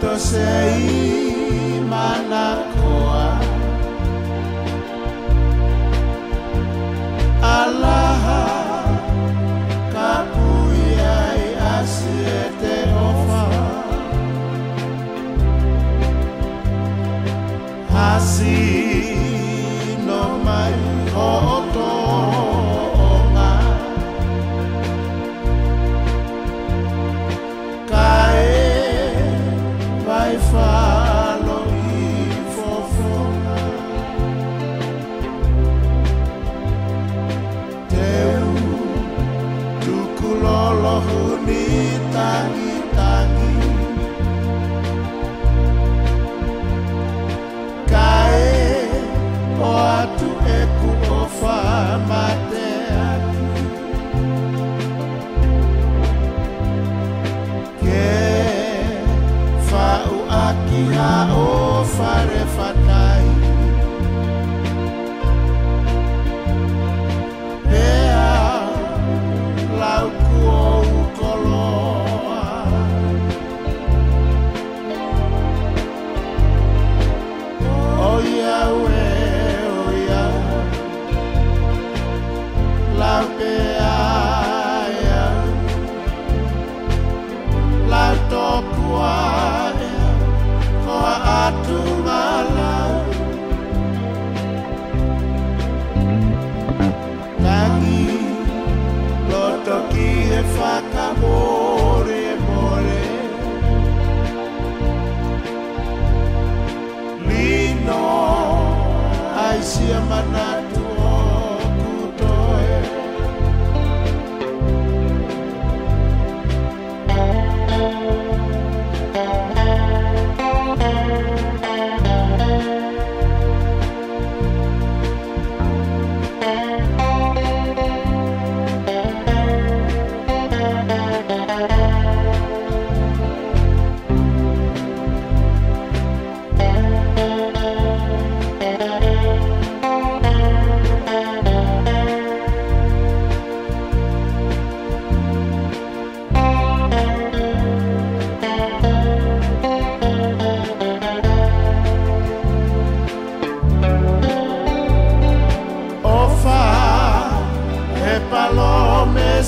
το σε ακόα αλλά κάπου η άση όφα άση Allah unitangi Siamana.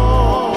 amor.